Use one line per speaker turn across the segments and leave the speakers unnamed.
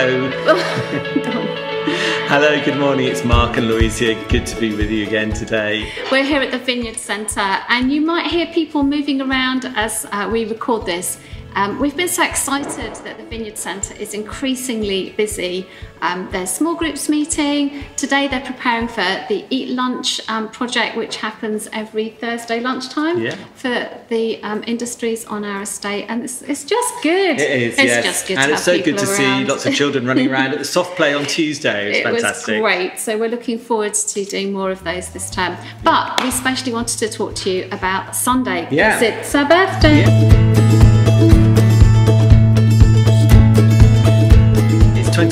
Hello. Hello, good morning. It's Mark and Louise here. Good to be with you again today.
We're here at the Vineyard Centre, and you might hear people moving around as uh, we record this. Um, we've been so excited that the Vineyard Centre is increasingly busy. Um, there's small groups meeting. Today they're preparing for the Eat Lunch um, project, which happens every Thursday lunchtime
Yeah.
for the um, industries on our estate. And it's, it's just good.
It is,
It's
yes.
just good
and
to
it's
have
so good to
around.
see lots of children running around at the soft play on Tuesday. It was
It
fantastic.
was great. So we're looking forward to doing more of those this term. But we especially wanted to talk to you about Sunday.
Yeah.
It's our birthday.
It's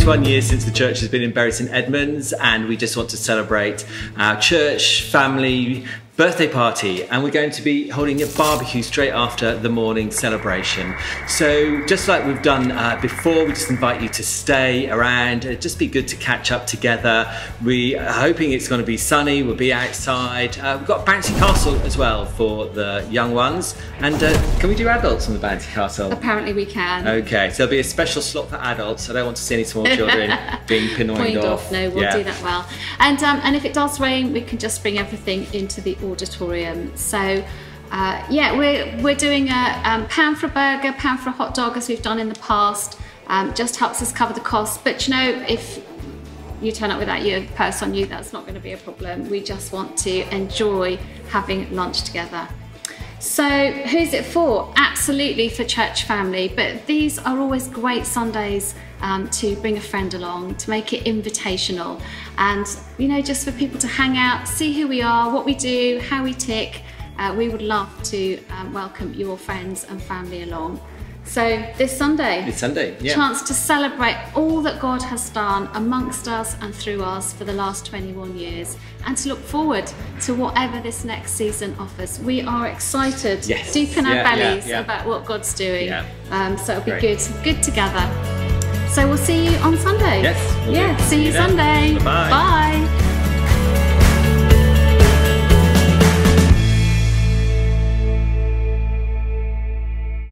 21 years since the church has been in Bury St Edmunds, and we just want to celebrate our church family birthday party. And we're going to be holding a barbecue straight after the morning celebration. So, just like we've done uh, before, we just invite you to stay around. It'd just be good to catch up together. We are hoping it's going to be sunny, we'll be outside. Uh, we've got Bouncy Castle as well for the young ones. And uh, can we do adults on the Bouncy Castle?
Apparently we can.
Okay, so there'll be a special slot for adults. I don't want to see any small children being pinoined off.
off. No, we'll
Yeah.
do that well. And um, and if it does rain, we can just bring everything into the auditorium. So. Uh, yeah, we're, we're doing a um, pound for a burger, pound for a hot dog, as we've done in the past. Um, just helps us cover the cost. But you know, if you turn up without your purse on you, that's not going to be a problem. We just want to enjoy having lunch together. So, who's it for? Absolutely for church family, but these are always great Sundays um, to bring a friend along, to make it invitational, and you know, just for people to hang out, see who we are, what we do, how we tick. Uh, we would love to um, welcome your friends and family along. So, this Sunday,
It's Sunday, yeah.
chance to celebrate all that God has done amongst us and through us for the last 21 years and to look forward to whatever this next season offers. We are excited,
Yes.
deep in our
Yeah, yeah,
bellies
yeah.
about what God's doing. Um, so it'll be
Great.
good, good together. So we'll see you on Sunday.
Yes, we'll
yeah, see,
See
you
you then.
Sunday.
Bye-bye.
Bye.